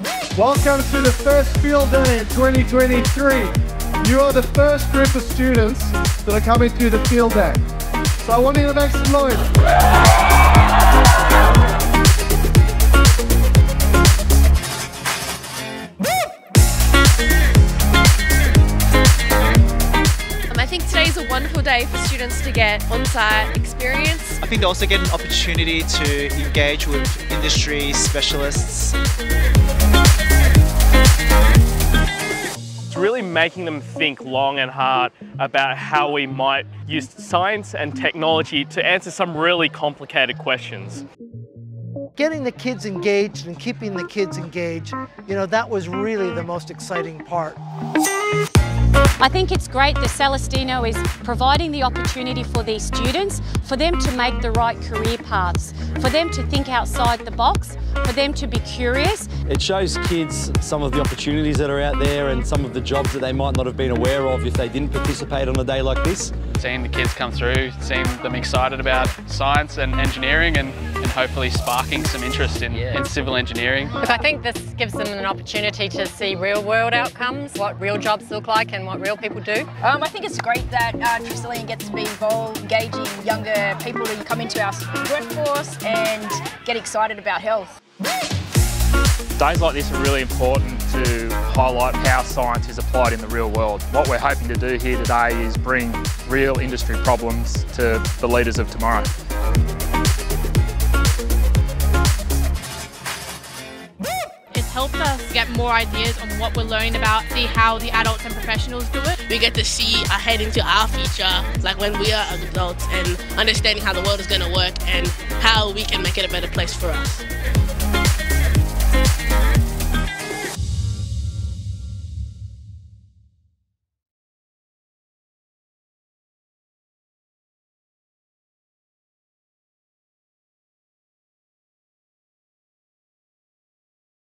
Welcome to the first field day in 2023. You are the first group of students that are coming to the field day. So I want you to make some noise. Um, I think today's a wonderful day for students to get on-site experience. I think they also get an opportunity to engage with industry specialists. Making them think long and hard about how we might use science and technology to answer some really complicated questions. getting the kids engaged and keeping the kids engaged, you know, that was really the most exciting part. I think it's great that Celestino is providing the opportunity for these students, for them to make the right career paths, for them to think outside the box, for them to be curious. It shows kids some of the opportunities that are out there and some of the jobs that they might not have been aware of if they didn't participate on a day like this. Seeing the kids come through, seeing them excited about science and engineering and, and hopefully sparking some interest in, in civil engineering. Because I think this gives them an opportunity to see real world outcomes, what real jobs look like and what real people do. Um, I think it's great that uh, Tresillian gets to be involved, engaging younger people to come into our workforce and get excited about health. Days like this are really important to highlight how science is applied in the real world. What we're hoping to do here today is bring real industry problems to the leaders of tomorrow. Helped us get more ideas on what we're learning about, see how the adults and professionals do it. we get to see ahead into our future, like when we are adults, and understanding how the world is going to work and how we can make it a better place for us.